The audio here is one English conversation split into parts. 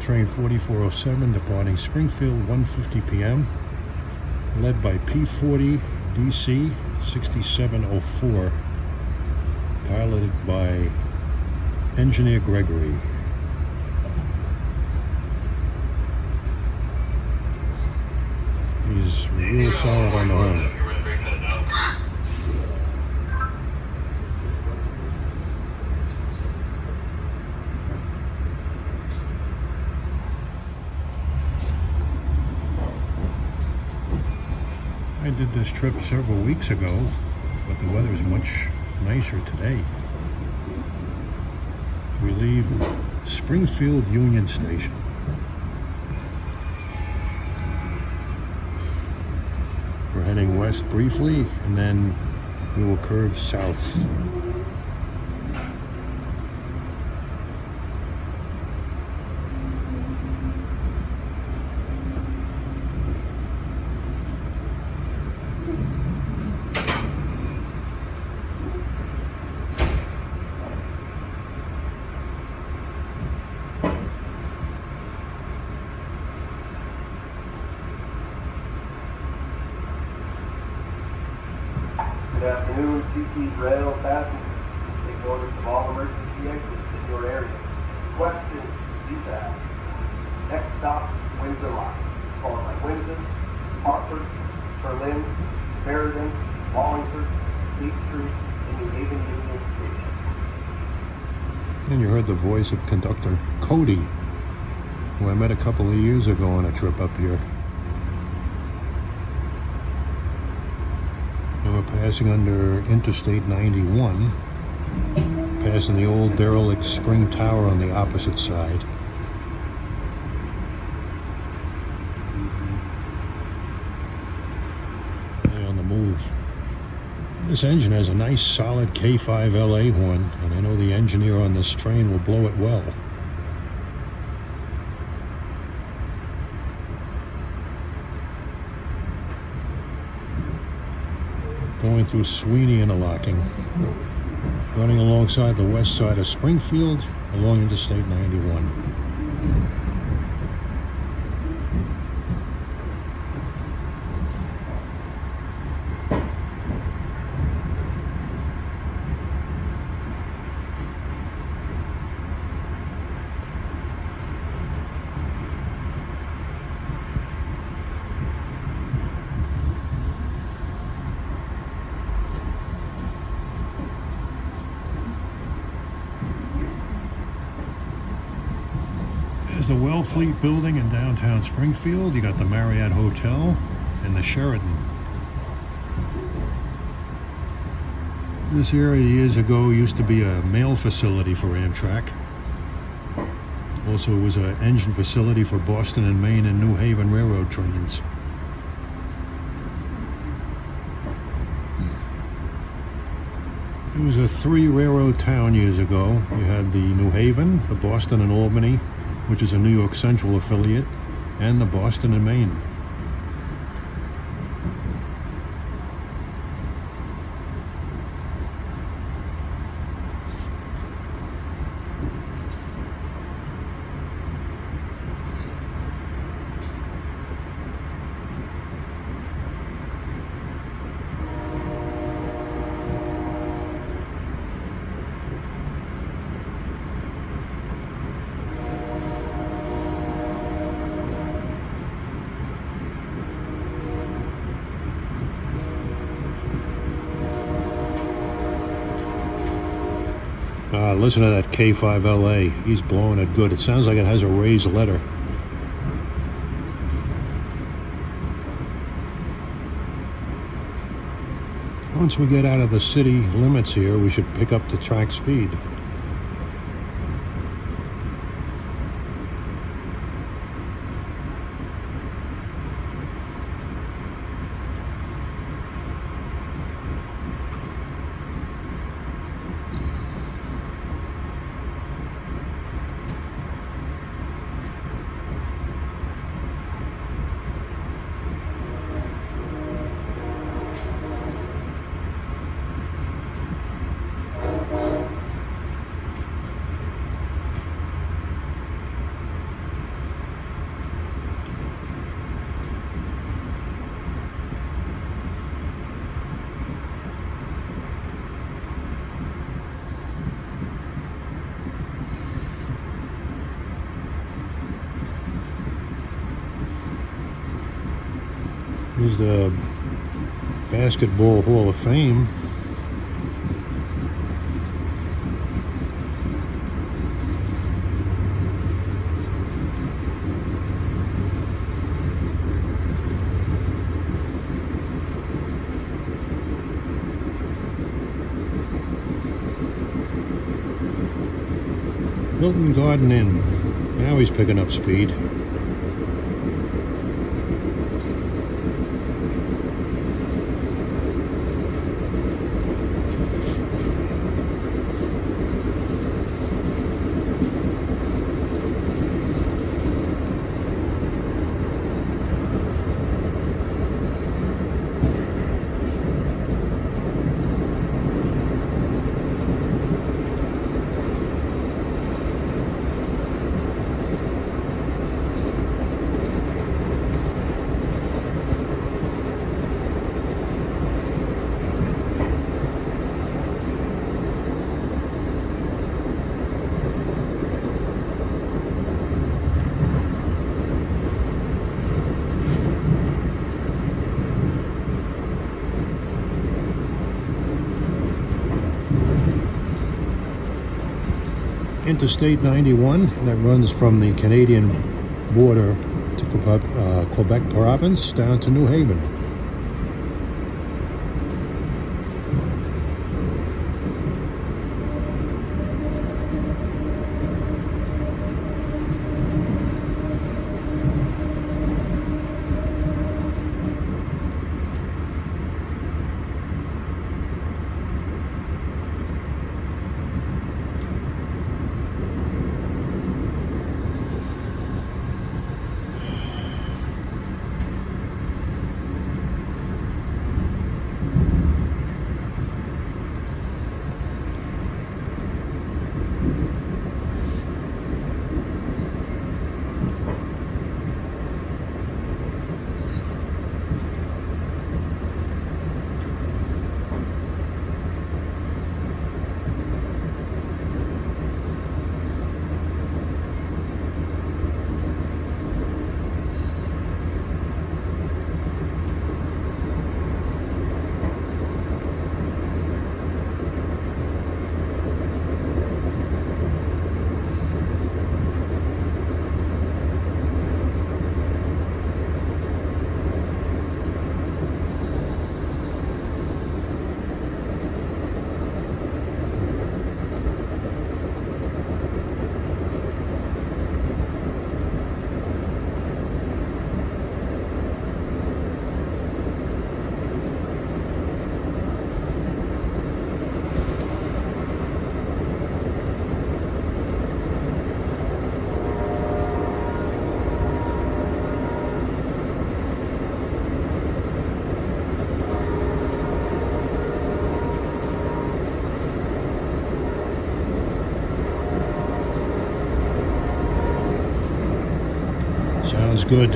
Train 4407 departing Springfield 1.50 p.m. led by P40 DC 6704 piloted by Engineer Gregory. He's real solid on the horn. Did this trip several weeks ago, but the weather is much nicer today. We leave Springfield Union Station. We're heading west briefly, and then we will curve south. Good afternoon, CT Rail passengers. Please take notice of all emergency exits in your area. Question, please ask. Next stop, Windsor Locks, followed by Windsor, Hartford, Berlin, Meriden, Wallingford, State Street, and New Haven Union Station. And voice of conductor Cody, who I met a couple of years ago on a trip up here. And we're passing under Interstate 91, passing the old derelict spring tower on the opposite side. Really on the move. This engine has a nice solid K5 LA horn, and I know the engineer on this train will blow it well. Going through Sweeney Interlocking, running alongside the west side of Springfield along Interstate 91. Wellfleet building in downtown Springfield. You got the Marriott Hotel and the Sheraton. This area years ago used to be a mail facility for Amtrak. Also, was an engine facility for Boston and Maine and New Haven Railroad trains. It was a three railroad town years ago. You had the New Haven, the Boston and Albany, which is a New York Central affiliate, and the Boston and Maine. Uh, listen to that K5LA. He's blowing it good. It sounds like it has a raised letter. Once we get out of the city limits here, we should pick up the track speed. Here's the Basketball Hall of Fame. Hilton Garden Inn. Now he's picking up speed. Interstate 91 that runs from the Canadian border to Quebec, uh, Quebec province down to New Haven. Good.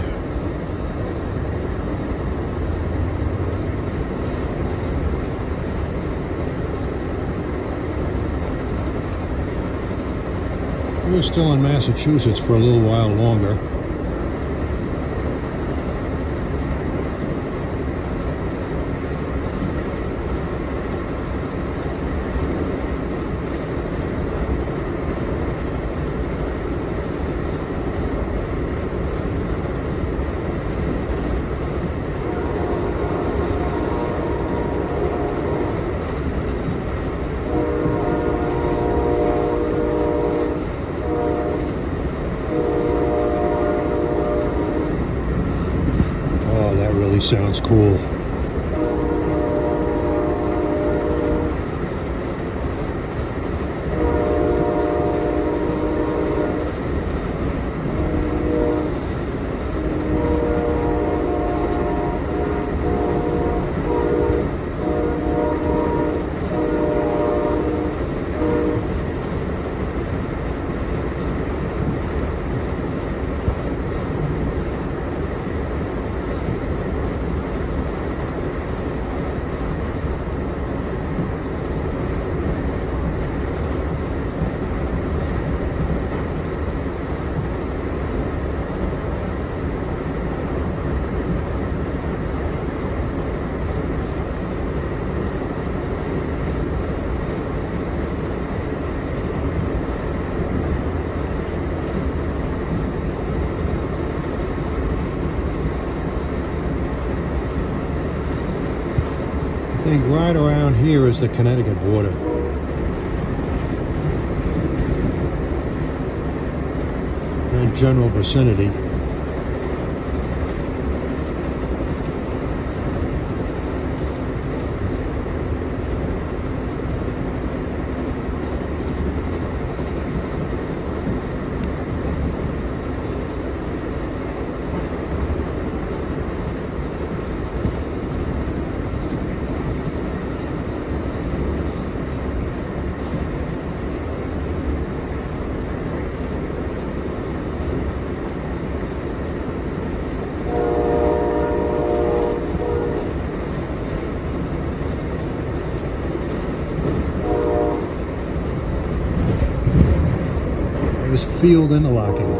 We're still in Massachusetts for a little while longer. Think right around here is the Connecticut border. That general vicinity. There's field interlocking.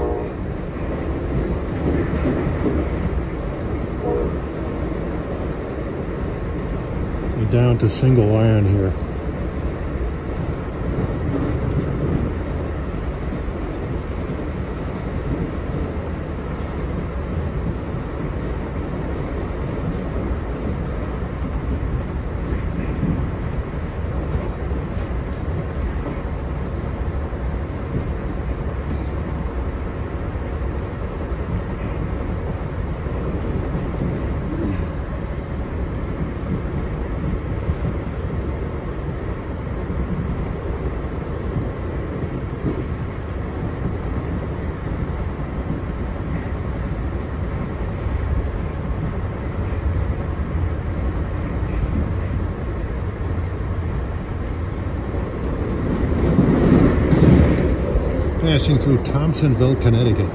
We're down to single iron here. Through Thompsonville, Connecticut.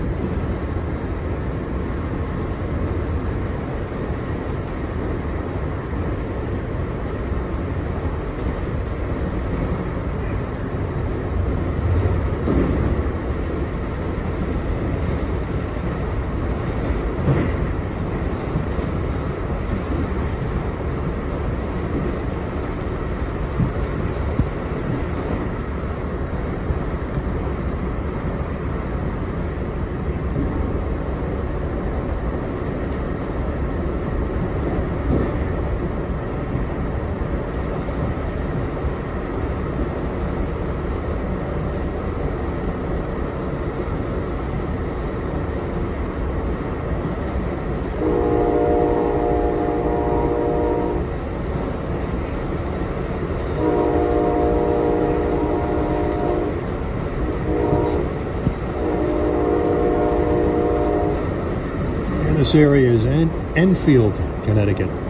And this area is En- Enfield, Connecticut.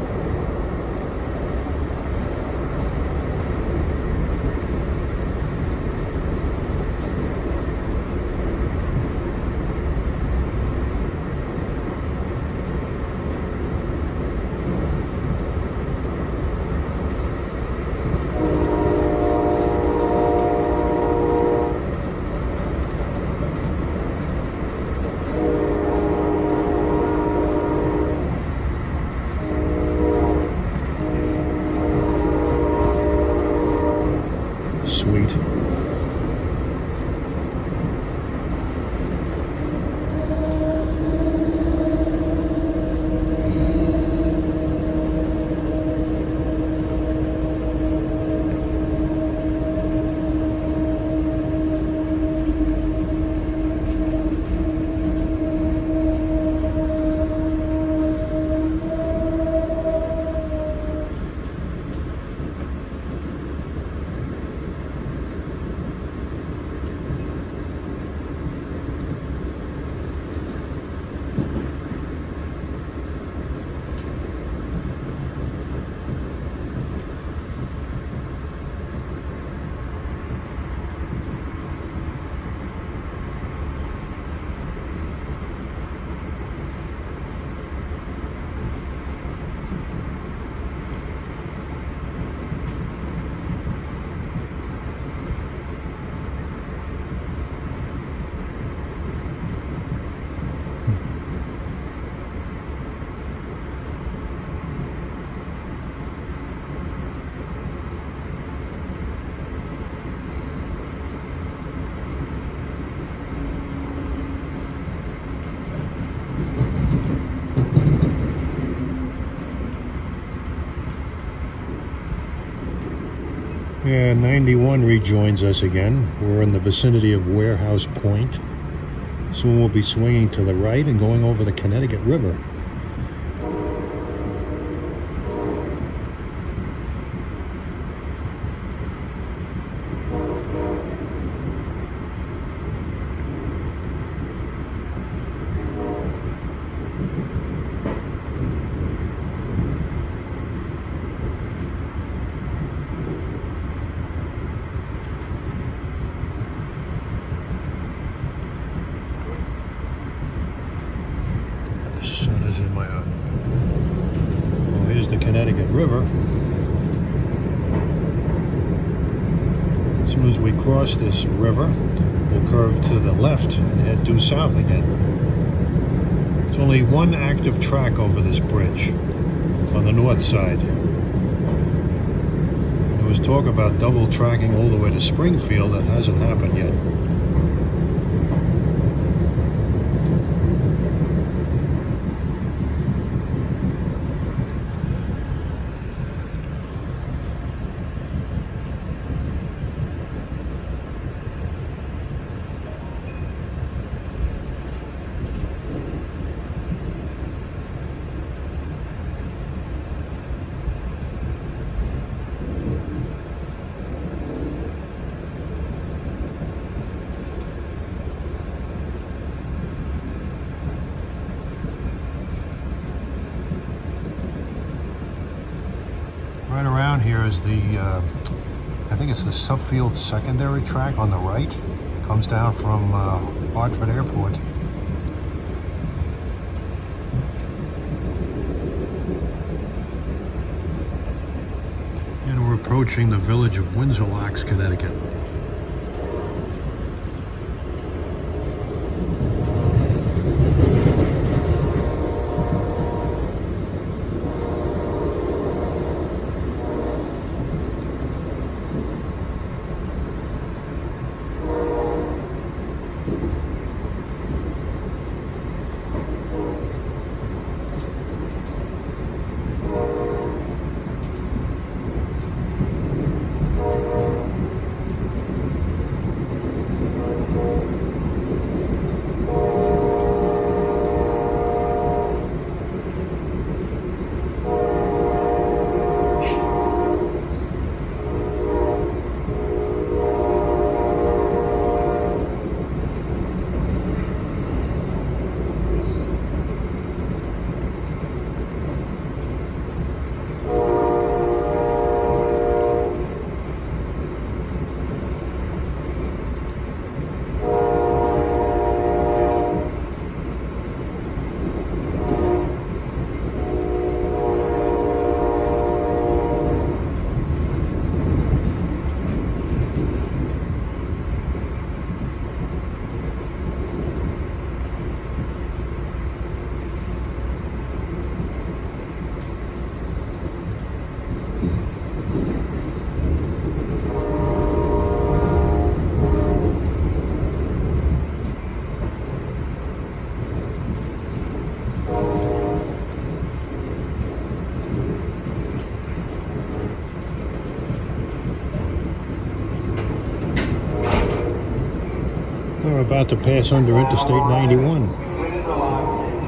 Yeah, 91 rejoins us again. We're in the vicinity of Warehouse Point. Soon we'll be swinging to the right and going over the Connecticut River. The sun is in my eye. Well, here's the Connecticut River. As this river, we'll curve to the left and head due south again. There's only one active track over this bridge on the north side. There was talk about double tracking all the way to Springfield. That hasn't happened yet. Right around here is the, uh, I think Suffield Secondary Track on the right. Comes down from uh, Hartford Airport. And we're approaching the village of Windsor Locks, Connecticut. About to pass under Interstate 91. Windsor Locks Station.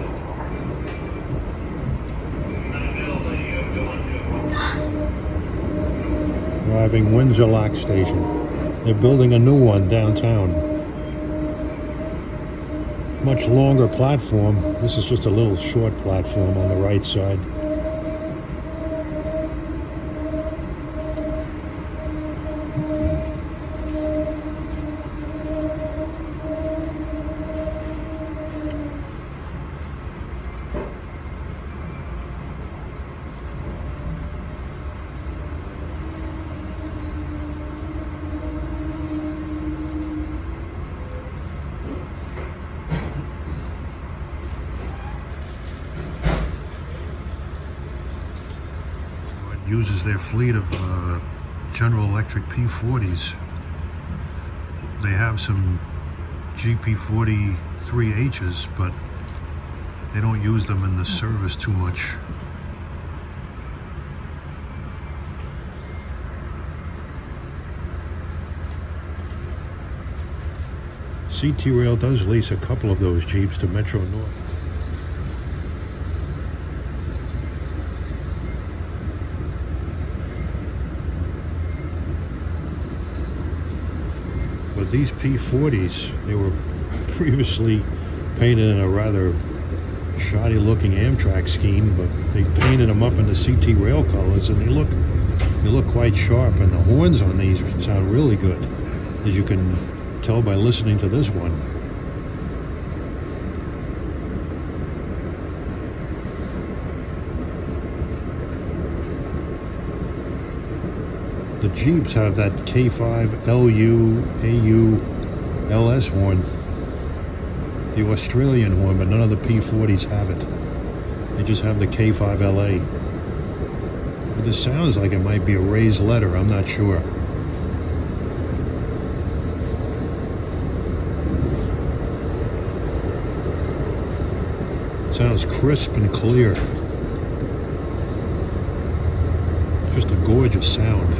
Arriving Windsor Lock Station. They're building a new one downtown. Much longer platform. This is just a little short platform on the right side. their fleet of uh, General Electric P40s. They have some GP43Hs, but they don't use them in the hmm. service too much. CT Rail does lease a couple of those Jeeps to Metro North. These P40s, they were previously painted in a rather shoddy looking Amtrak scheme, but they painted them up in the CT rail colors and they look they look quite sharp and the horns on these sound really good as you can tell by listening to this one. Jeeps have that K5 LU AU LS horn the Australian horn, but none of the P40s have it. They just have the K5LA. But this sounds like it might be a raised letter, I'm not sure. sounds crisp and clear. Just a gorgeous sound.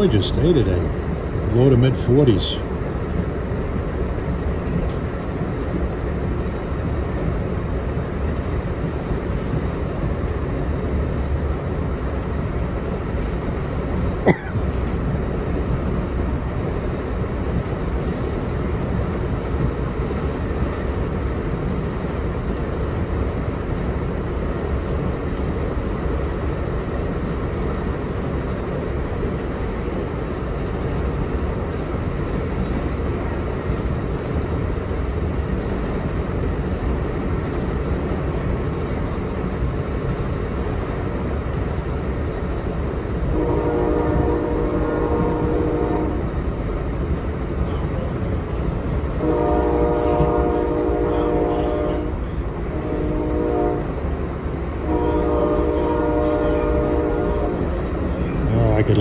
Gorgeous day today. Low to mid 40s.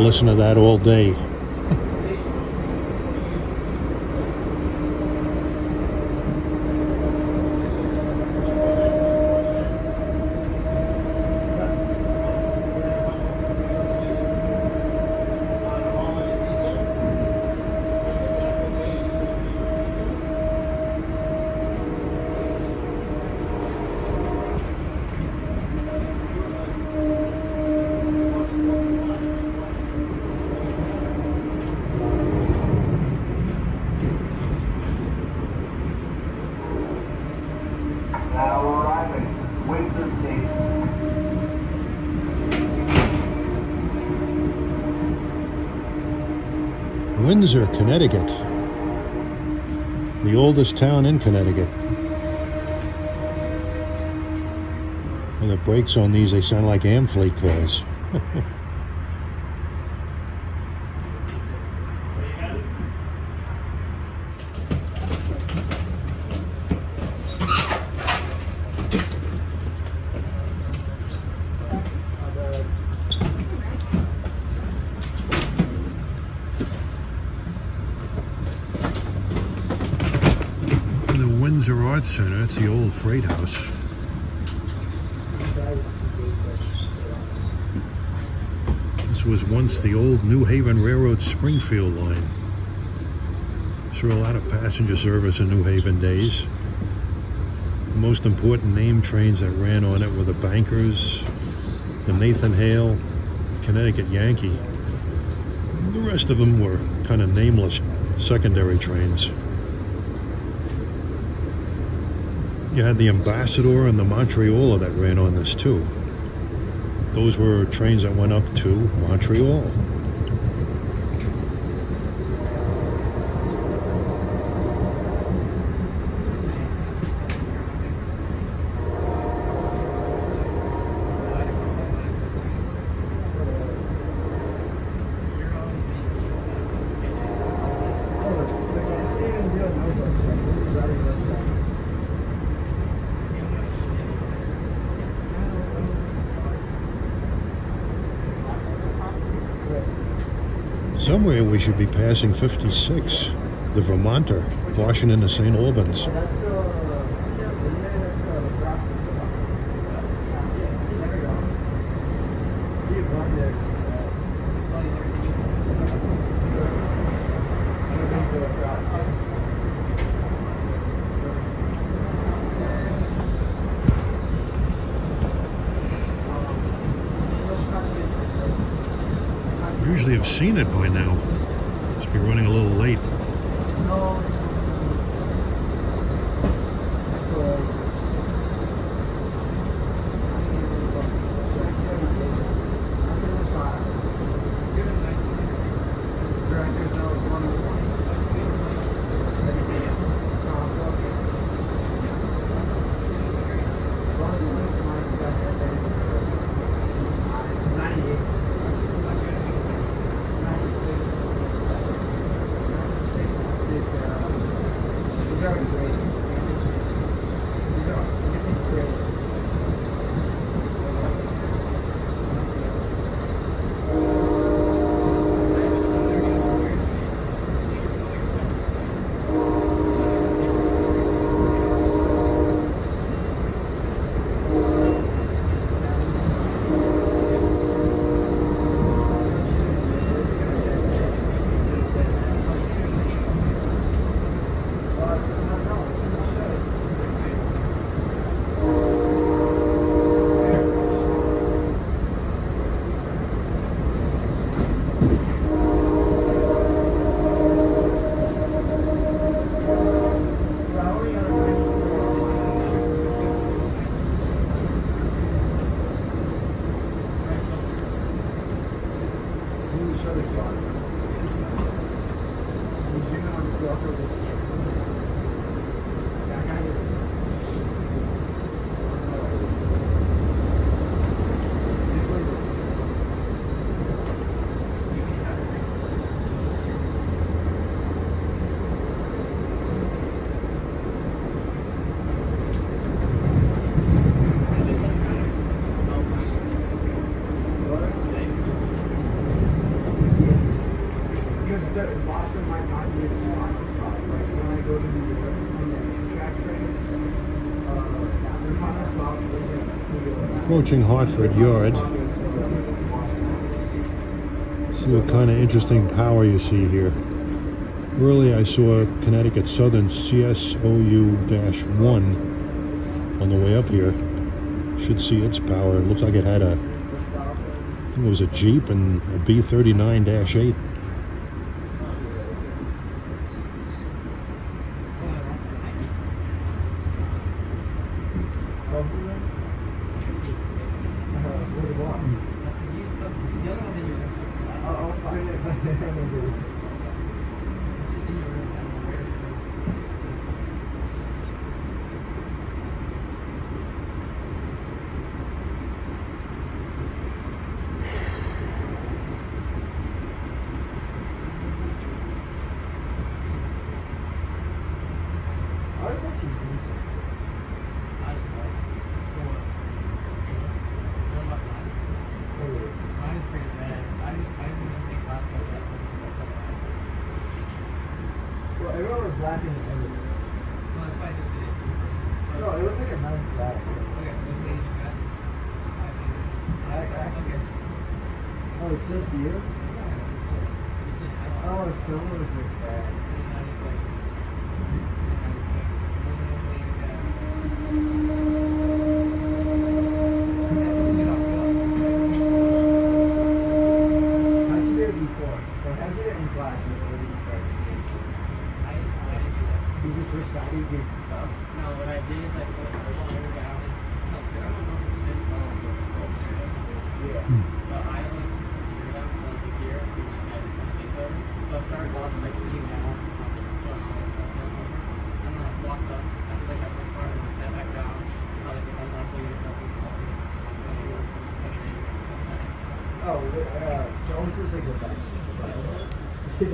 Listen to that all day. Windsor, Connecticut. The oldest town in Connecticut. When the brakes on these, they sound like Amfleet cars. Windsor Arts Center. It's the old freight house. This was once the old New Haven Railroad Springfield line. through a lot of passenger service in New Haven days. The most important name trains that ran on it were the Bankers, the Nathan Hale, Connecticut Yankee. The rest of them were kind of nameless secondary trains. You had the Ambassador and the Montrealer that ran on this too. Those were trains that went up to Montreal. We should be passing 56, the Vermonter, Washington to St. Albans. Usually have seen it by now. Be running a little late. Approaching Hartford Yard. See what kind of interesting power you see here. Early I saw Connecticut Southern CSOU-1 on the way up here. Should see its power. It looks like it had a, I think it was a Jeep and a B39-8.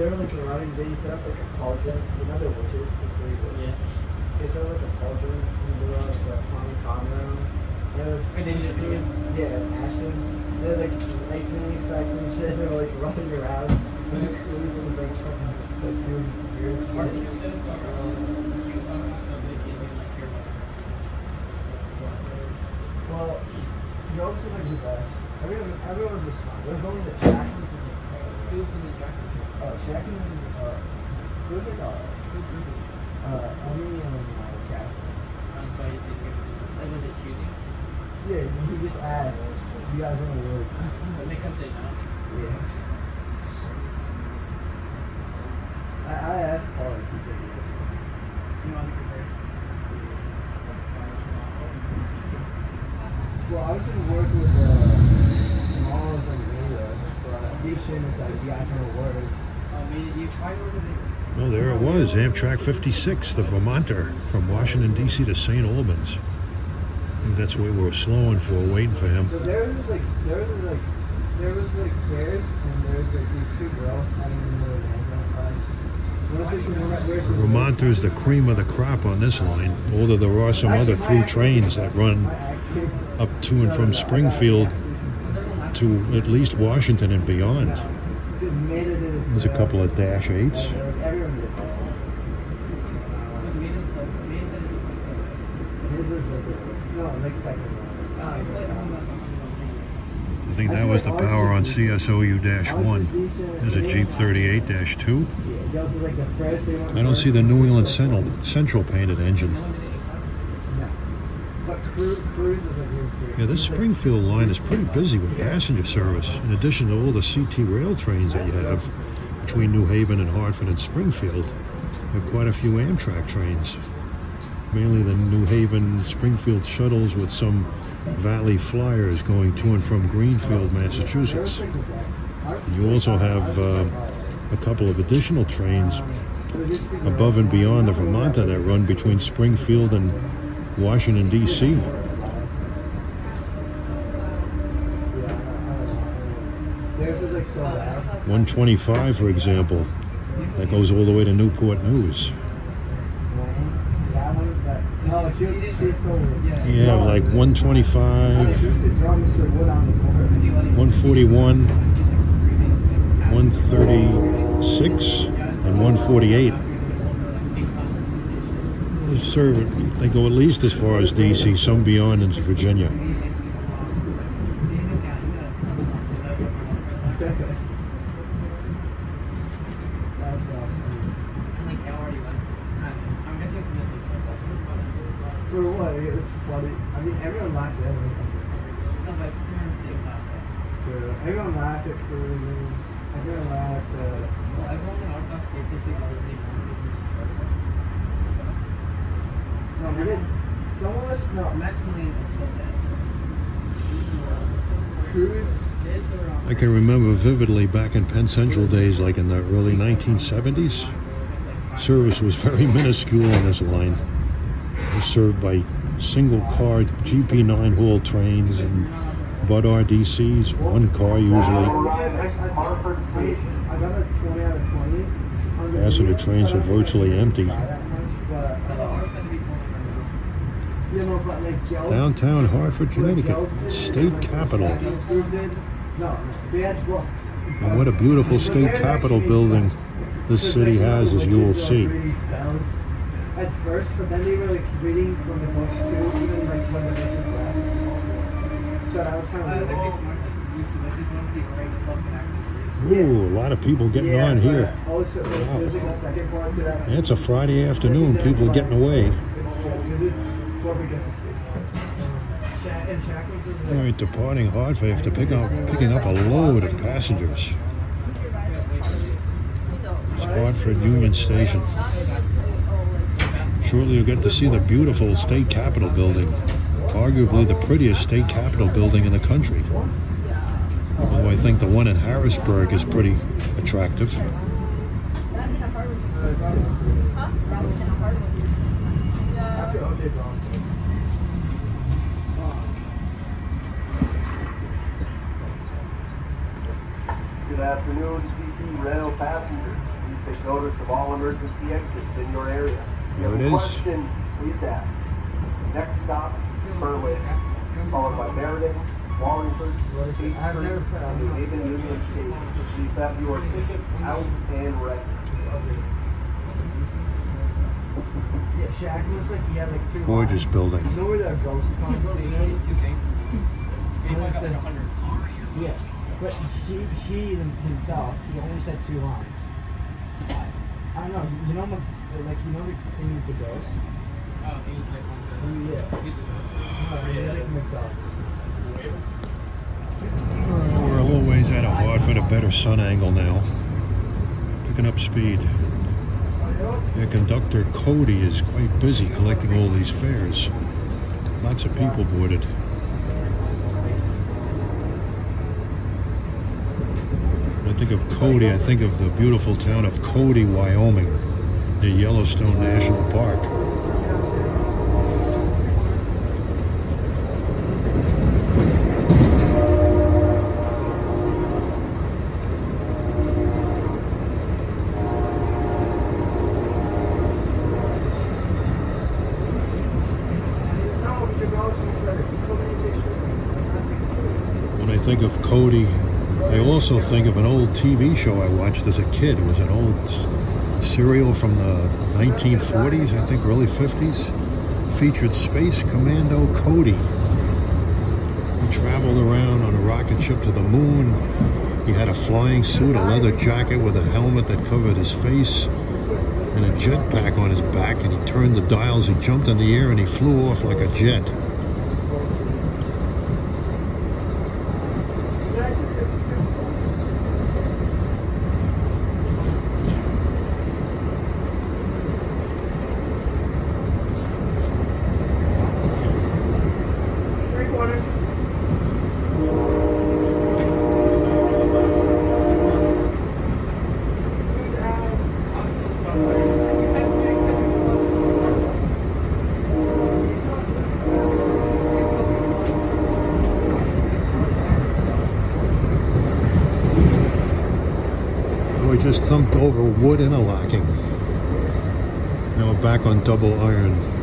They were like running, they set up like a cauldron. You know the witches, the three witches? Yeah. They set up like a cauldron in the middle of the haunted common room. And it was Wait, they did videos? Yeah, Ashton. They had like lightning effects and shit. They were like running around. And the crews was like fucking like doing weird Martin, shit. you said it's like uh, you also said that you didn't like hear about Well, Yost was like the best. Everyone, everyone was fine. There was only the Shackles was like, Who was in the jacket? Was, uh, it was like, uh, uh, Emily and, uh, Cat. Um, I just think like was it choosing? Yeah, he just asked, you guys want to work? But they couldn't say no. yeah. I, I asked Paul if he said yes. You want to prepare? Well, I was gonna work with uh, Smalls and Mila, but they shouldn't like, you guys want to work? Oh, me, you probably would have Well, there it was, Amtrak 56, the Vermonter, from Washington, D.C. to St. Albans. I think that's where we were slowing for, waiting for him. So there was like, there was like, there was like bears, and there was like these two girls hiding in the middle of the Amazon class. One was like the one that The the cream of the crop on this line, although there are some other through trains that run up to and from Springfield to at least Washington and beyond. There's a couple of Dash 8s. Everyone did that. Was Mita so? Mita said this is like so. His was like the first. No, like second one. Oh, you played on the on the I think that was the power on CSOU-1. There's a GP38-2. Yeah, that was like the first they went I don't see the New England Central, Central painted engine. Yeah, this Springfield line is pretty busy with passenger service, in addition to all the CT rail trains that you have between New Haven and Hartford and Springfield. There are quite a few Amtrak trains, mainly the New Haven Springfield shuttles with some Valley Flyers going to and from Greenfield, Massachusetts. You also have uh, a couple of additional trains above and beyond the Vermonter that run between Springfield and Washington, D.C. 125, for example, that goes all the way to Newport News. That one, but no, it's just it's so weird. Yeah. You have like 125, used to draw Mr. Wood on the board. 141, 136, and 148. They serve, they go at least as far as D.C., some beyond into Virginia. That's awesome. For what? It's funny. I mean, everyone laughed at everyone. True. Everyone laughed at Cruise. Everyone laughed at. No, we did. Some of us, no. Cruise. I can remember vividly back in Penn Central days, like in the early 1970s, service was very minuscule on this line. It was served by single car GP9 haul trains and Bud RDCs, one car usually. Hartford Station. I got a 20 out of 20. On the Passenger trains are virtually empty. Downtown Hartford, Connecticut, state capital. And what a beautiful state capitol building this city has, as you will see. At first, but then they were like reading from the books too, even like when the witches left. So that was kind of oh, it's actually cool. smart that you select this one because great book and actually read. Ooh, a lot of people getting Yeah, on here. Also, like, Wow. like a second part to that. It's a Friday afternoon, people are getting away. It's cool because it's before we get to space. Sha- and Shackles is All like, right, departing Hartford after pick up, picking up a load of passengers. It's Hartford Union Station. Shortly you'll get to see the beautiful state capitol building, arguably the prettiest state capitol building in the country. Although I think the one in Harrisburg is pretty attractive. after OJ Brown. Good afternoon, CT Rail passengers. Please take notice of all emergency exits in your area. Here it is. Question, please ask. Next stop, Berlin, followed by Meriden, Wallingford, What is it? Eighth I've Street, never uh, put- I've New never Haven Union Station. Please have your tickets out and ready. Yeah, Shackles like he had like two. Gorgeous lines. building. You know where the ghost comes you know from? two things? He only got like a hundred. Yeah, but he he himself he only said two lines. I, I don't know. You know, like you know the thing with the ghost. Oh, he's like one of the. Yeah. He's No, he's like McDuck. We're a little ways out of Hartford, a better sun angle now. Picking up speed. The conductor Cody is quite busy collecting all these fares. Lots of people boarded. I think of Cody, I think of the beautiful town of Cody, Wyoming, near Yellowstone National Park. No, it's the ghost and credit. So many pictures. When I think of Cody, I also think of an old TV show I watched as a kid. It was an old serial from the 1940s, I think early 50s. Featured Space Commando Cody. He traveled around on a rocket ship to the moon. He had a flying suit, a leather jacket with a helmet that covered his face, and a jetpack on his back. And he turned the dials, he jumped in the air, and he flew off like a jet. Yeah, it's a good. Three quarter. Whose ass? I'm still suffering. We just thumped over wood interlocking. Now we're back on double iron. I was. Because you missed like three shots. No comeback. Like, I've got so much going on.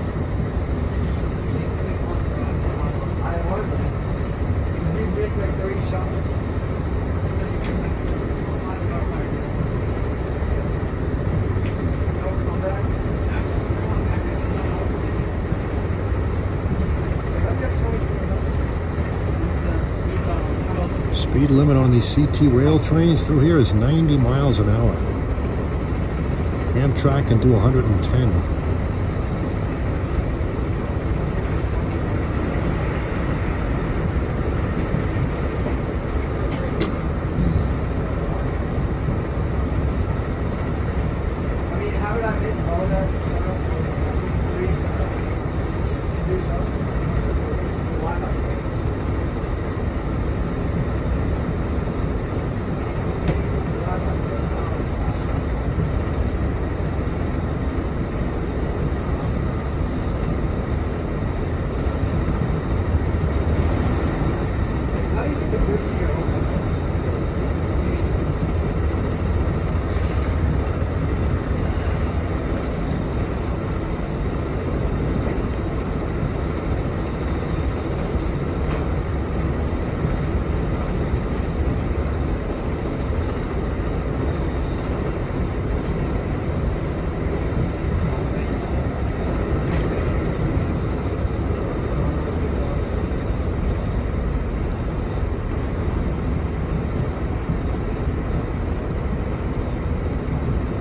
Speed limit on these CT rail trains through here is 90 miles an hour. Amtrak can do 110.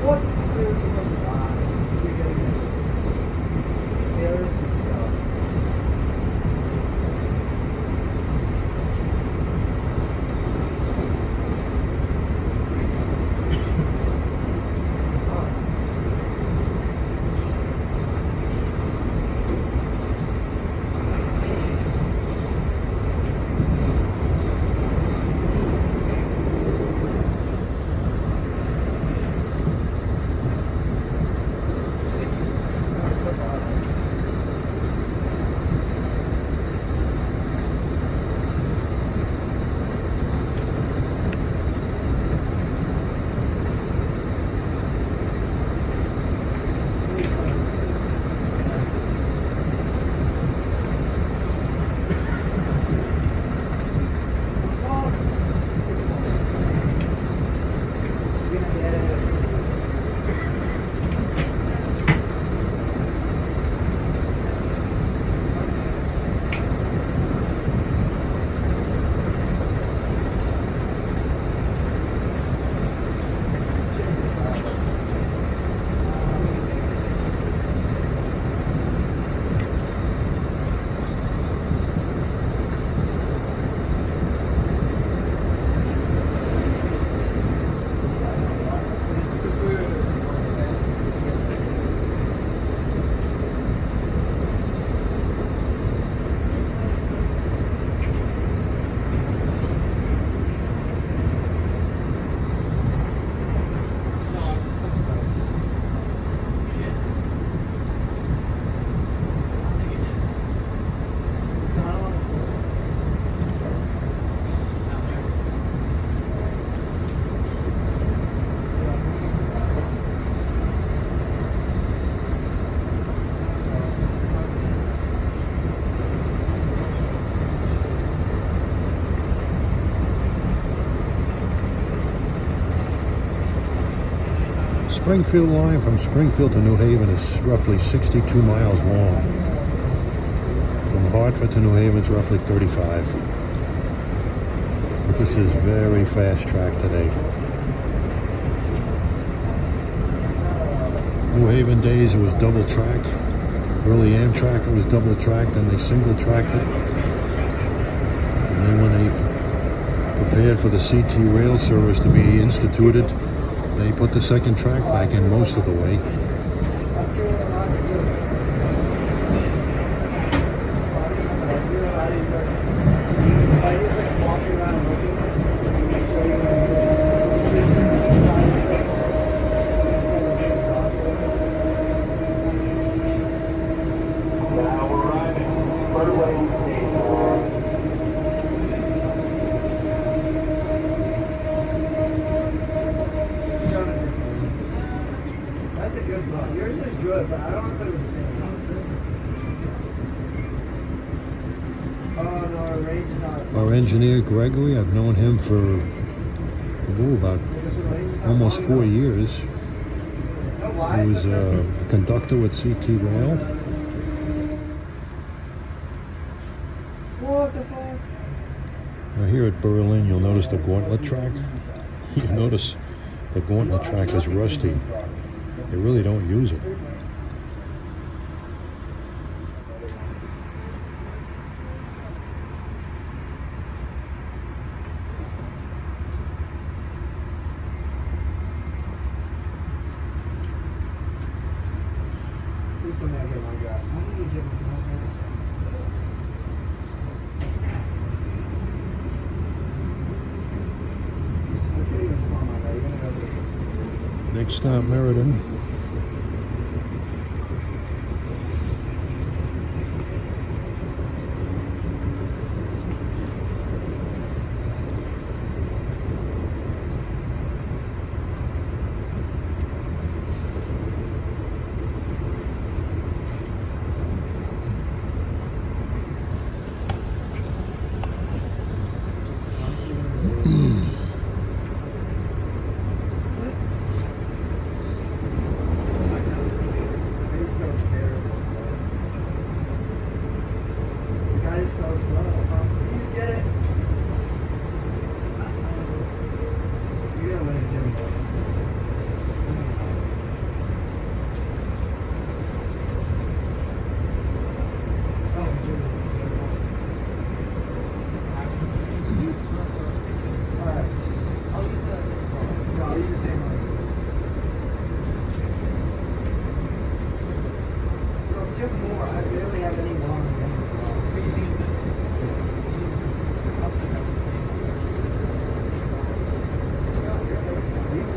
我就是什么什么。Springfield line from Springfield to New Haven is roughly 62 miles long. From Hartford to New Haven is roughly 35. But this is very fast track today. New Haven days it was double track. Early Amtrak it was double track, then they single tracked it. And then when they prepared for the CT rail service to be instituted, they put the second track back in most of the way arriving, Berlin Station. That's a good book. Yours is good, but I don't know if it was the same. Oh no, Rage not. Our engineer Gregory, I've known him for oh, about almost four years. He was a conductor with CT Rail. Now here at Berlin, you'll notice the gauntlet track. You notice the gauntlet track is rusty. They really don't use it.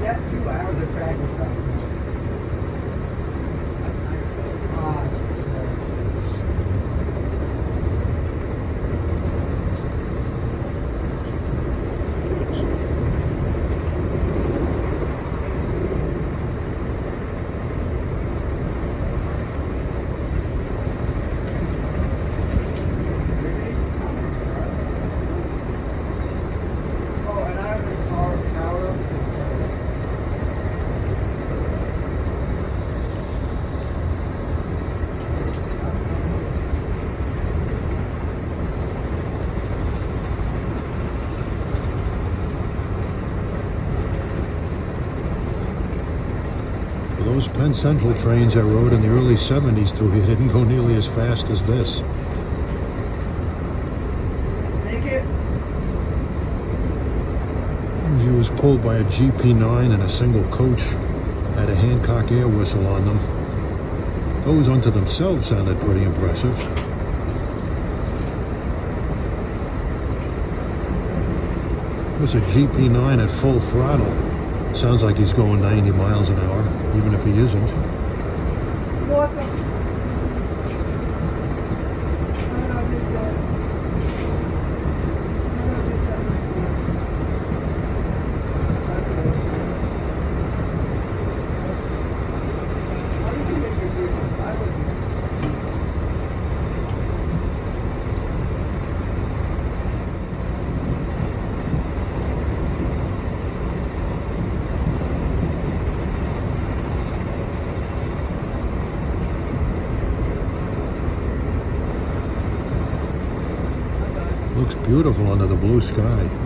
Got two hours of practice last night. Ah, shit. Oh, and I have this power power up to Those Penn Central trains I rode in the early 70s to it didn't go nearly as fast as this. She was pulled by a GP9 and a single coach, had a Hancock air whistle on them. Those unto themselves sounded pretty impressive. It was a GP9 at full throttle. Sounds like he's going 90 miles an hour, even if he isn't. What the? How did I miss that? How did I miss that? How did you miss your vehicles? I was. looks beautiful under the blue sky.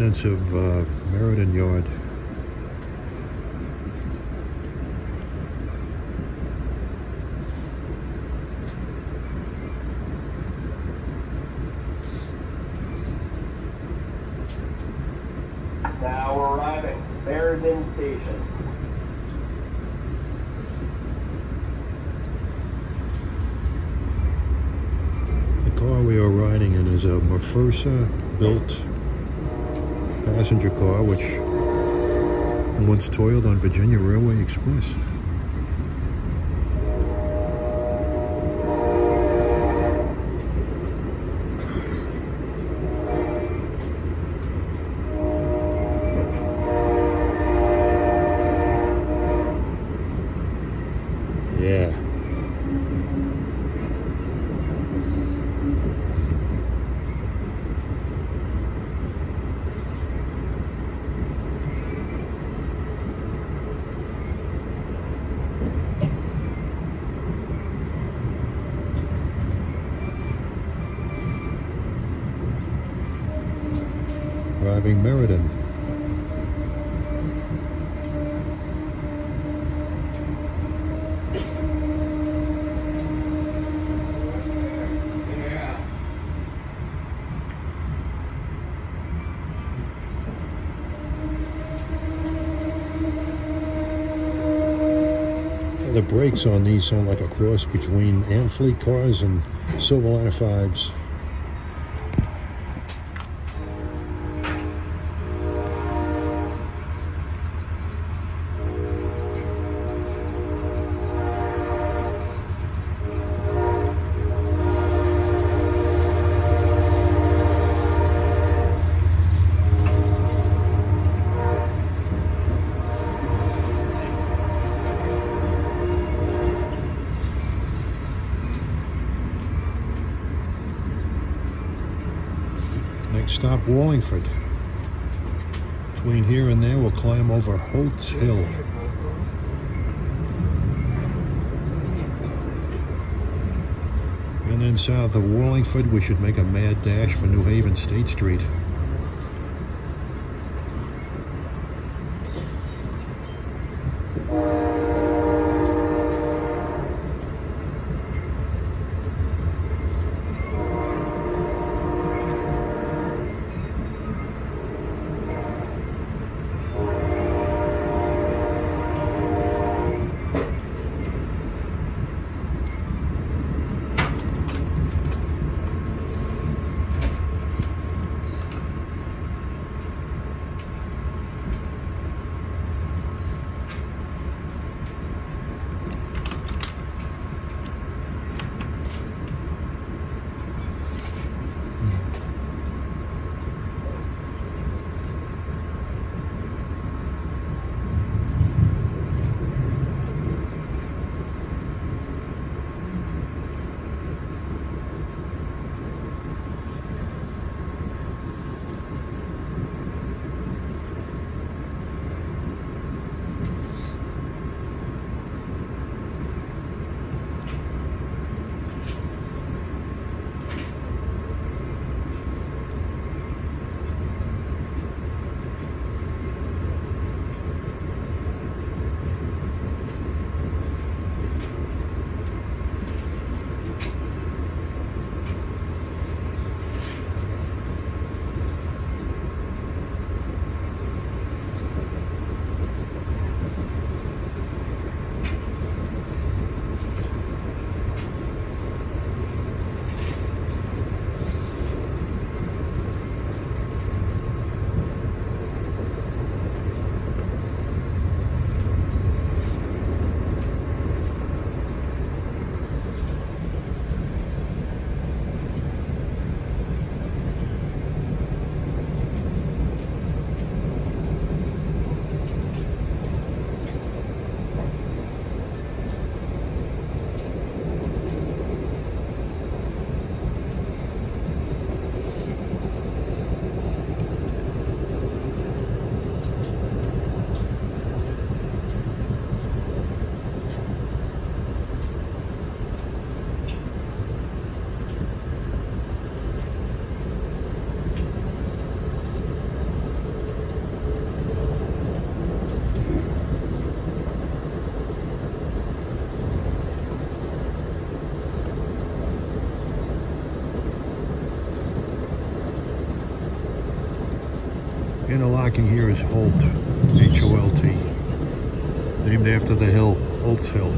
Remnants of uh, Meriden Yard. Now we're arriving, Meriden Station. The car we are riding in is a Mafersa built passenger car which once toiled on Virginia Railway Express. Yeah. Driving Meriden. The brakes on these sound like a cross between Amfleet cars and Silverliner 5s. Climb over Holt's Hill. And then south of Wallingford, we should make a mad dash for New Haven State Street. Interlocking here is Holt, H-O-L-T, named after the hill, Holt's Hill.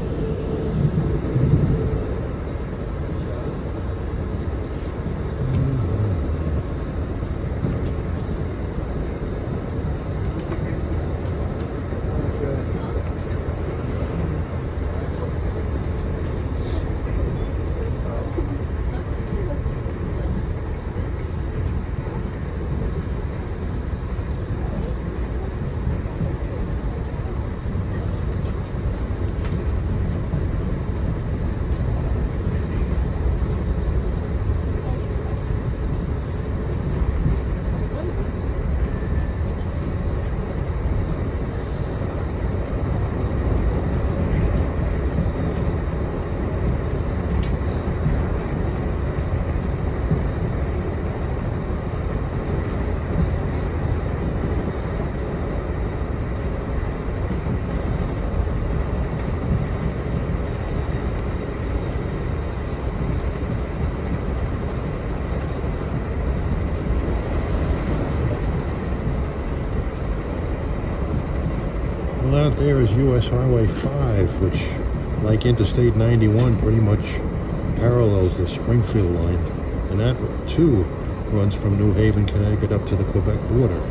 Well, out there is US Highway 5, which, like Interstate 91, pretty much parallels the Springfield line. And that, too, runs from New Haven, Connecticut up to the Quebec border.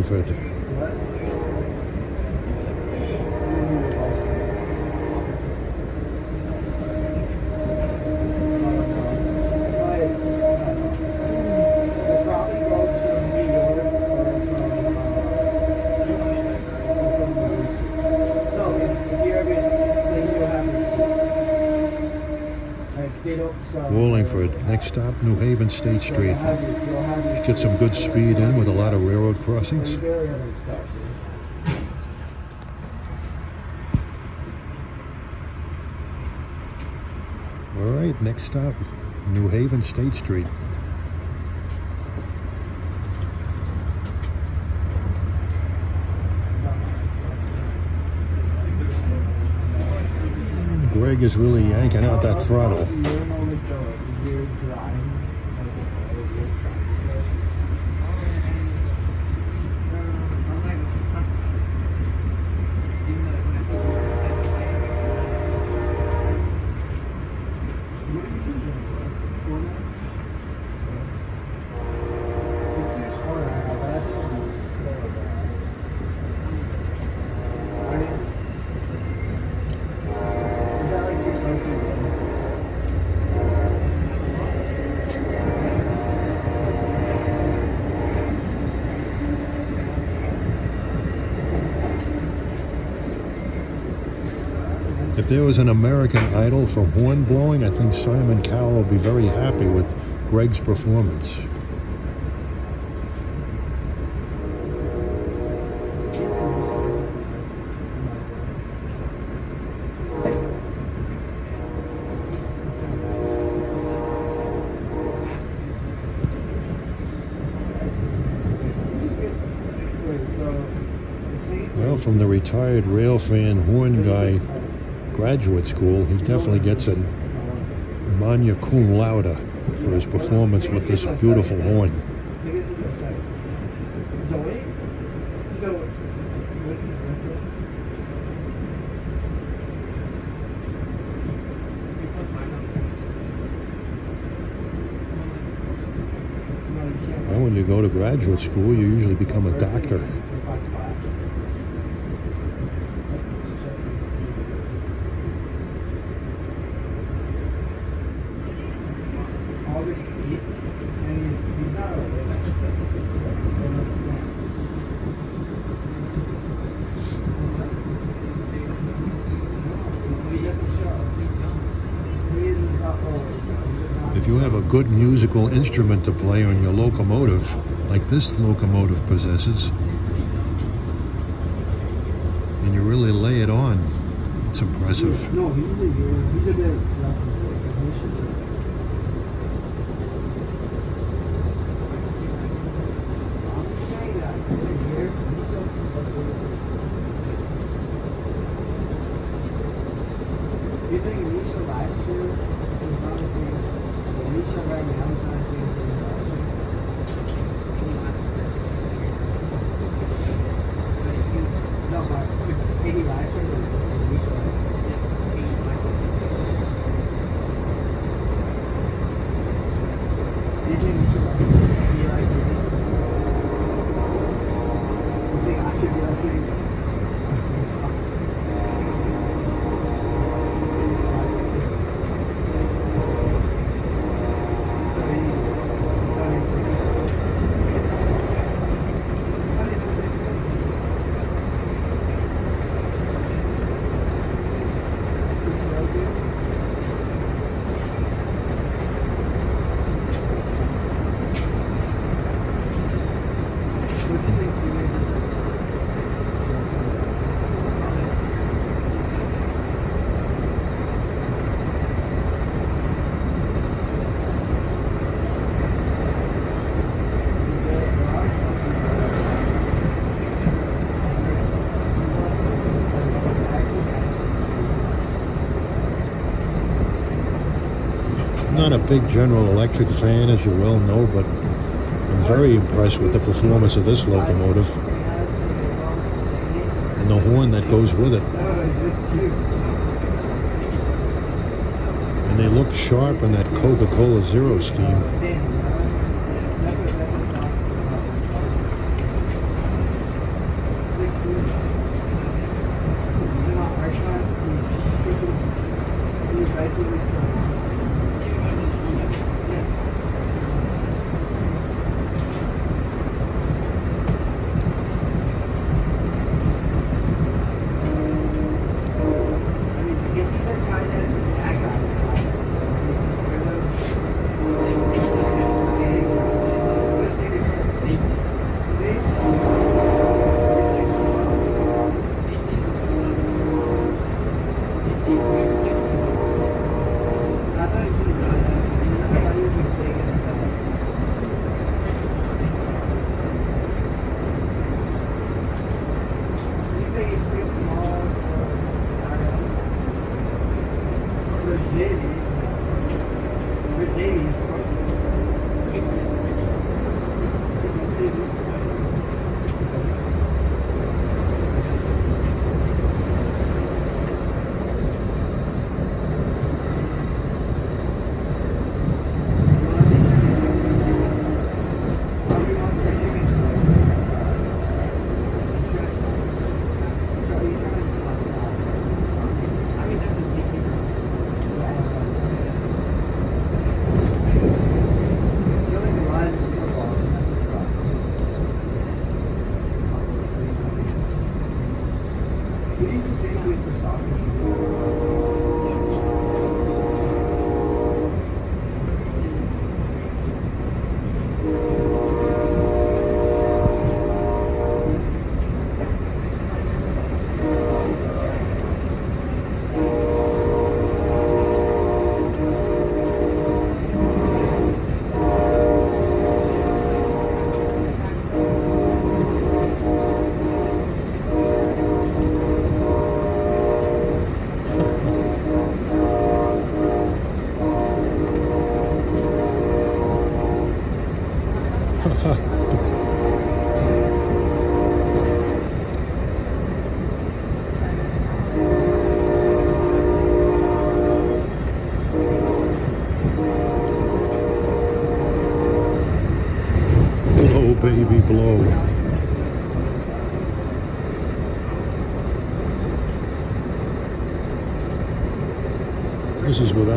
Wallingford. What? Wallingford. Next stop, State Street. Get some good speed in with a lot of railroad crossings. All right, next stop, New Haven State Street. Greg is really yanking out that throttle. There was an American Idol for horn blowing, I think Simon Cowell will be very happy with Greg's performance. Well, from the retired rail fan horn guy graduate school, he definitely gets a magna cum laude for his performance with this beautiful horn. Well, when you go to graduate school, you usually become a doctor. If you have a good musical instrument to play on your locomotive, like this locomotive possesses, and you really lay it on, it's impressive. No, he's a he's a good musician. I'm just saying that here, he's a You think Misha last year was not as big as Misha right now is not as big as he was last year? No, but Peggy last year was Misha last year. Do you think we should like, be like Peggy? You think I could be like Peggy? It's amazing. It's unreal. What do you think Sue I'm not a big General Electric fan, as you well know, but I'm very impressed with the performance of this locomotive and the horn that goes with it. And they look sharp in that Coca-Cola Zero scheme.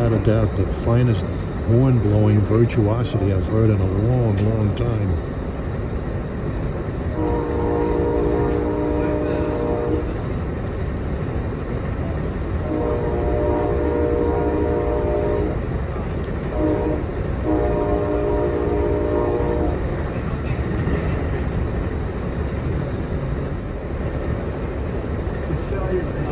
Without a doubt the finest horn blowing virtuosity I've heard in a long, long time. It's still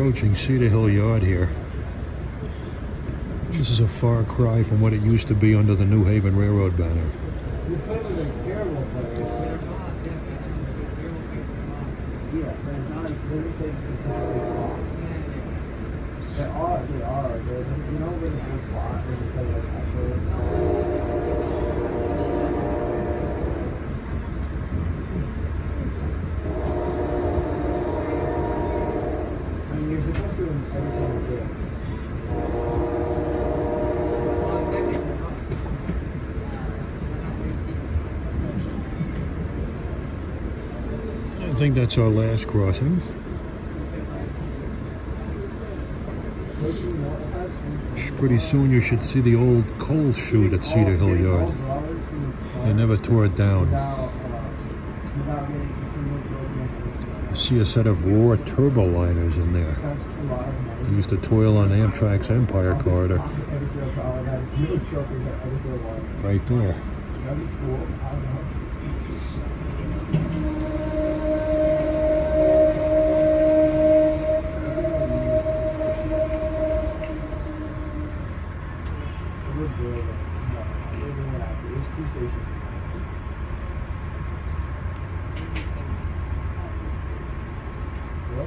approaching Cedar Hill Yard here. This is a far cry from what it used to be under the New Haven Railroad banner. They are, they are. You know when it says block, when you play like. I mean, you're supposed to in every single game. I think that's our last crossing. Pretty soon you should see the old coal chute at Cedar Hill Yard. They never tore it down. Without, uh, without getting a single trophy. I see a set of Rohr turboliners in there. They used to toil on Amtrak's Empire Corridor. Single probably had a zero trophy, but every single one. Right there. That'd be cool. I don't know. I would do it, but no, I wouldn't do it after. There's two stations. What?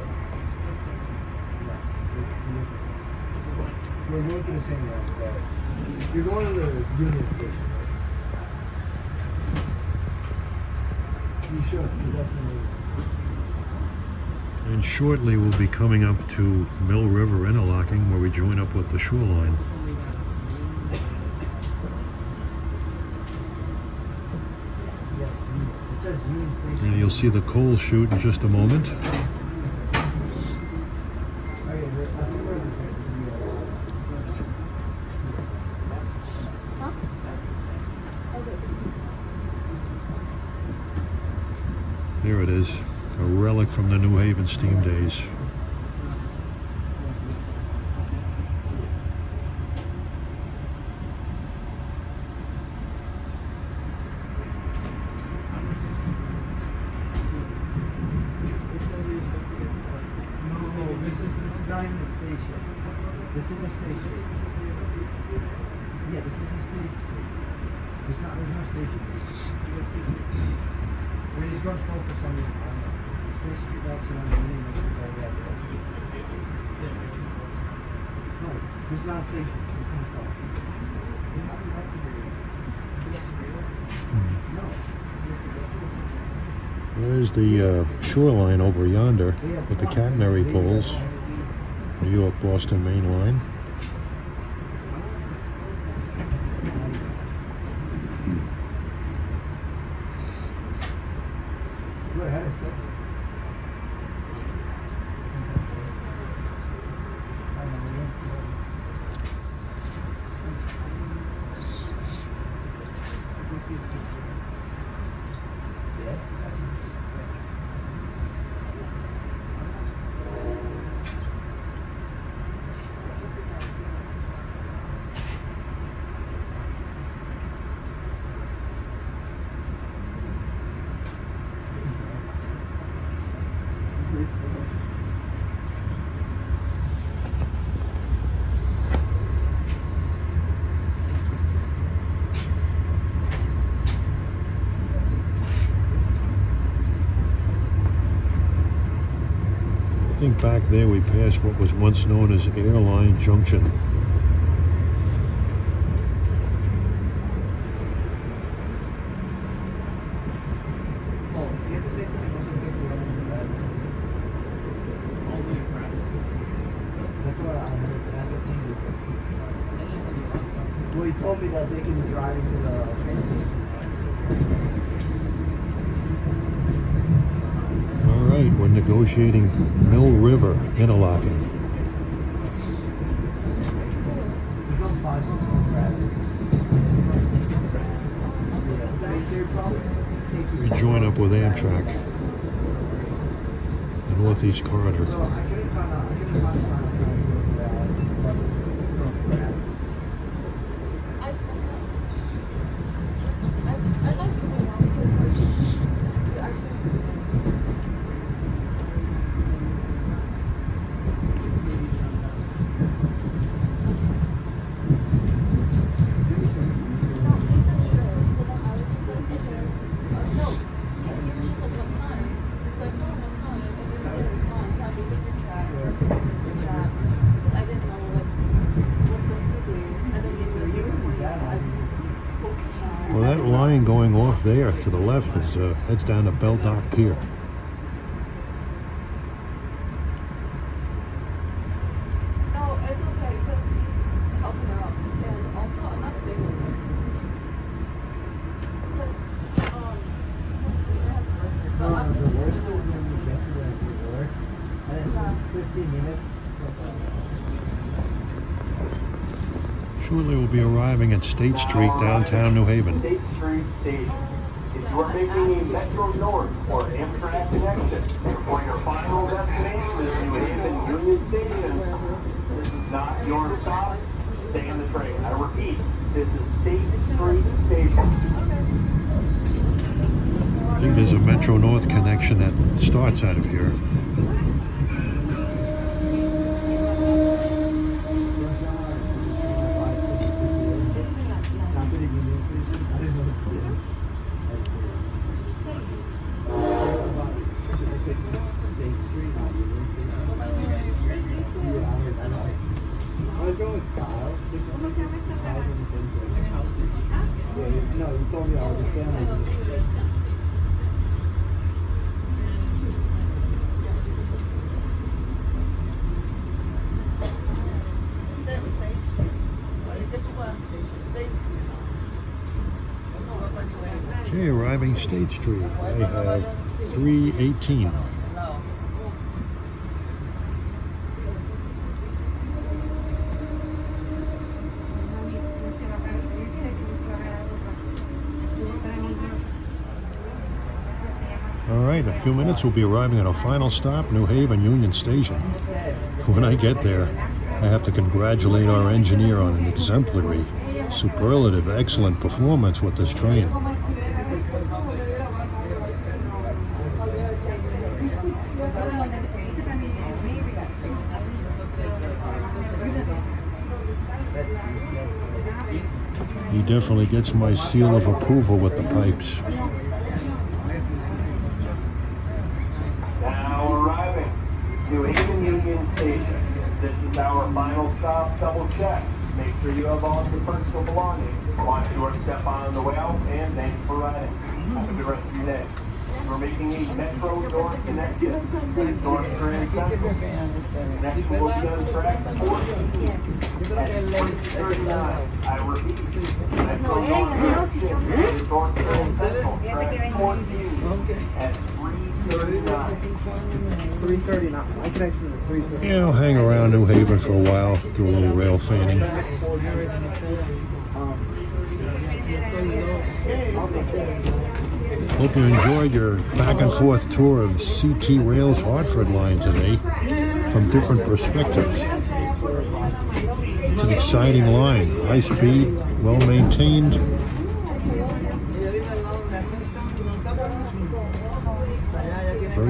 No. We're going to the same route, but you're going to the Union Station, right? You should. And shortly we'll be coming up to Mill River interlocking where we join up with the shoreline. You- it says Union Station. And you'll see the coal chute in just a moment. Okay, the- I think we're in There it is, a relic from the New Haven steam days. No, this is this is not even the station. This is the station. Yeah, this is the station. It's not. There's no station. Mm. We're just going slow for some reason. Station is actually on the have the exit. No, this is not a station. It's going slow. No. There's the uh, shoreline over yonder with the catenary poles. New York, Boston Main Line. Go ahead, it's good. I don't know, yeah. I think back there we passed what was once known as Airline Junction. Oh, you have to say something, wasn't good for everyone, but Only impressive. That's what I heard, that's what he did. Well, he told me that they can drive into the train station. All right, we're negotiating You. We join up with Amtrak, the Northeast Corridor. No, I couldn't sign up, I couldn't find a sign up for the grab, but no grab. I I I like going on because you actually Give me some. no, he said sure. So then I was just like, okay. Uh, no, he, he was just like, what time? So I told him what time. If he didn't respond, so I made the group chat or text him group chat because I didn't know like what's this to do. And then we were here twenty, so I focused on. Well, that line going off there to the left is uh, heads down to Belle Dock Pier. No, it's okay because he's helping out, and also I'm not staying with him because um his sweeter has worked here. But No, I'm the worst is when you get to the resort and it takes 15 minutes. Shortly we'll be arriving at State Street, downtown New Haven. State Street Station. If you are making a Metro North or Amtrak connection for your final destination is New Haven Union Station, this is not your stop. Stay in the train. I repeat, this is State Street Station. I think there's a Metro North connection that starts out of here. I was going with Kyle. Kyle's in the same place. Yeah, you- no, you told me I was standing. Okay, arriving State Street. I have 318. All right, in a few minutes we'll be arriving at our final stop, New Haven Union Station. When I get there, I have to congratulate our engineer on an exemplary, superlative, excellent performance with this train. He definitely gets my seal of approval with the pipes. Now arriving, New Haven Union Station. This is our final stop, double check. Make sure you have all of your personal belongings. Watch your step on the way out, and thanks for riding. Have a good rest of your day. We're making a Metro North connection. North Grand Central. Next we'll be on track 14 at 339. I repeat, Metro North connection. North Grand Central, track 14 at 339. 339. My connection is 339. Yeah, I'll hang around New Haven for a while, do a little rail fanning. Hope you enjoyed your back and forth tour of CT Rail's Hartford line today from different perspectives. It's an exciting line, high speed, well maintained.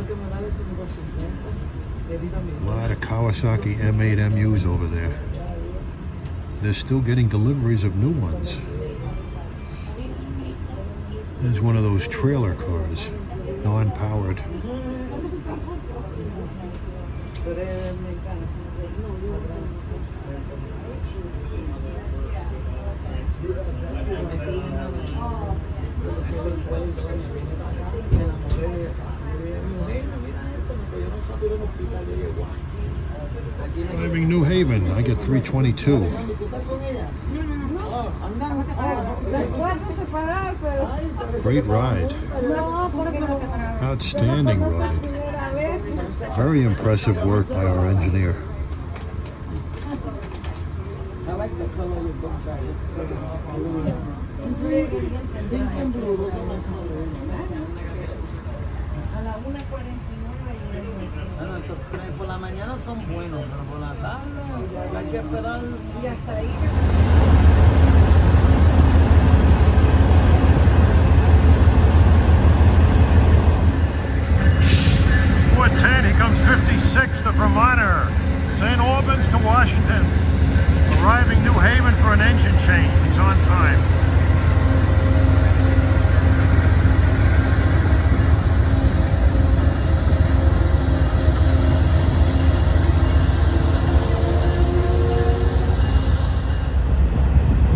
A lot of Kawasaki M8MUs over there. They're still getting deliveries of new ones. There's one of those trailer cars, non-powered. Driving New Haven, I get 322. Great ride. Outstanding ride. Very impressive work by our engineer. I like the color of your book bag. It's pretty. Pink and blue, those are my colors. Bueno, estos trenes por la mañana son buenos, pero por la tarde hay que esperar. Y hasta ahí. Four ten, here comes 56 to Vermonter. St. Albans to Washington. Arriving New Haven for an engine change. He's on time.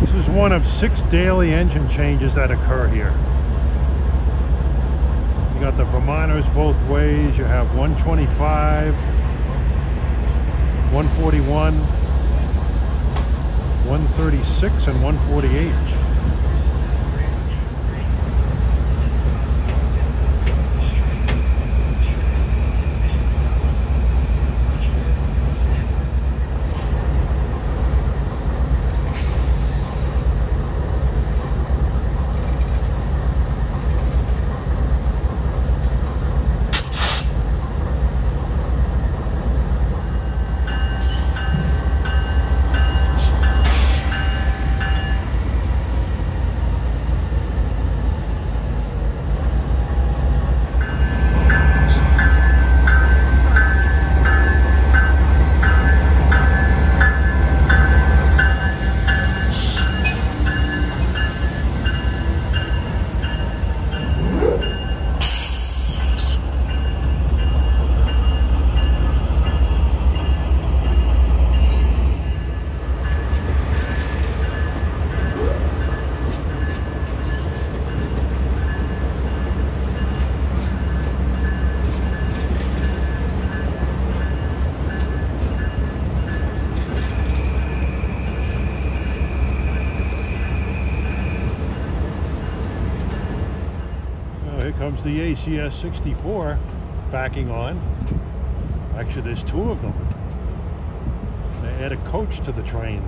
This is one of six daily engine changes that occur here. You got the Vermonters both ways. You have 125, 141, 136, and 148. The ACS 64 backing on. Actually, there's two of them. They add a coach to the train.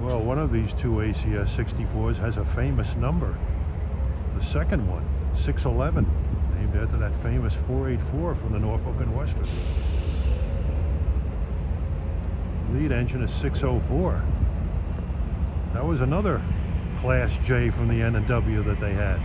Well, one of these two ACS 64s has a famous number. The second one, 611, named after that famous 484 from the Norfolk and Western. Lead engine is 604. That was another Class J from the N and W that they had.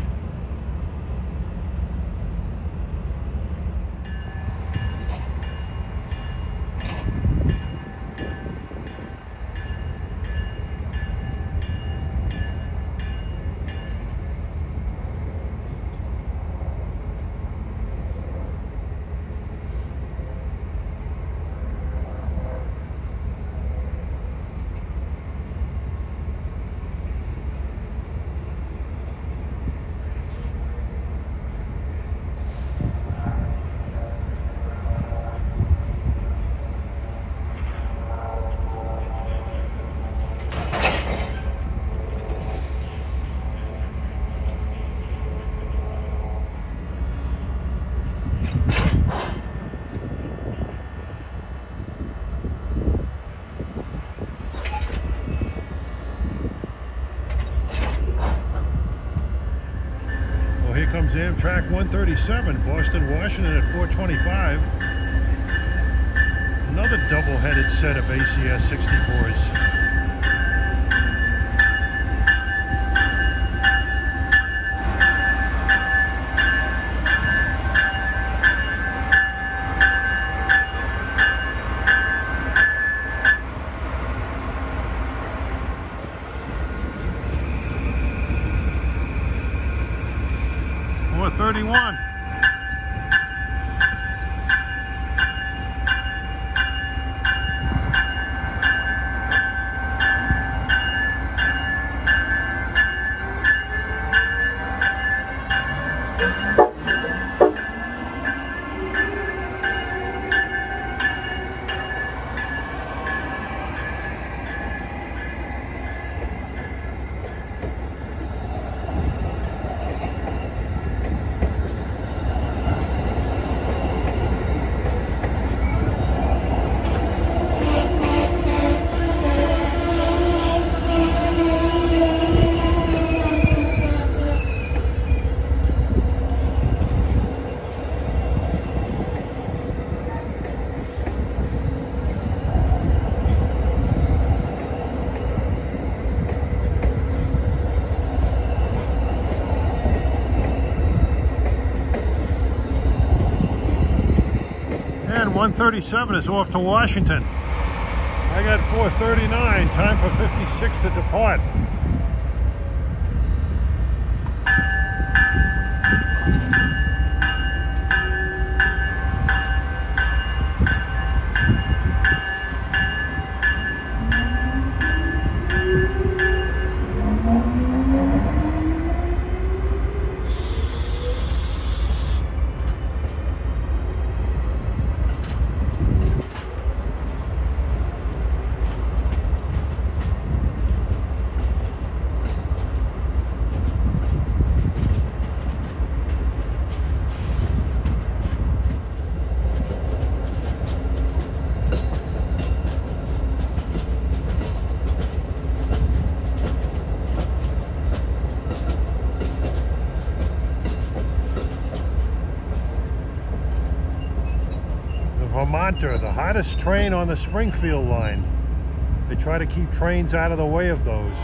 Well, here Amtrak 137, Boston, Washington at 425. Another double-headed set of ACS 64s. Four thirty-one. And 137 is off to Washington. I got 439, time for 56 to depart. The Vermonter, train on the Springfield line. They try to keep trains out of the way of those.